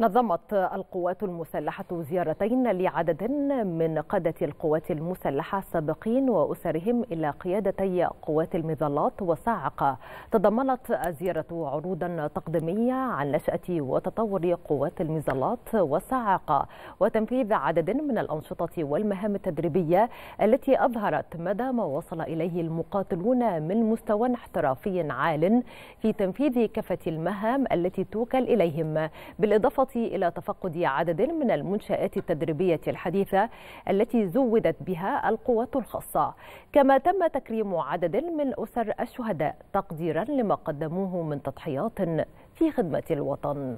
نظمت القوات المسلحة زيارتين لعدد من قادة القوات المسلحة السابقين وأسرهم إلى قيادتي قوات المظلات وصاعقة تضمنت الزيارة عروضا تقديمية عن نشأة وتطور قوات المظلات وصاعقة وتنفيذ عدد من الأنشطة والمهام التدريبية التي أظهرت مدى ما وصل إليه المقاتلون من مستوى احترافي عال في تنفيذ كافة المهام التي توكل إليهم. بالإضافة إلى تفقد عدد من المنشآت التدريبية الحديثة التي زودت بها القوات الخاصة. كما تم تكريم عدد من أسر الشهداء تقديرا لما قدموه من تضحيات في خدمة الوطن.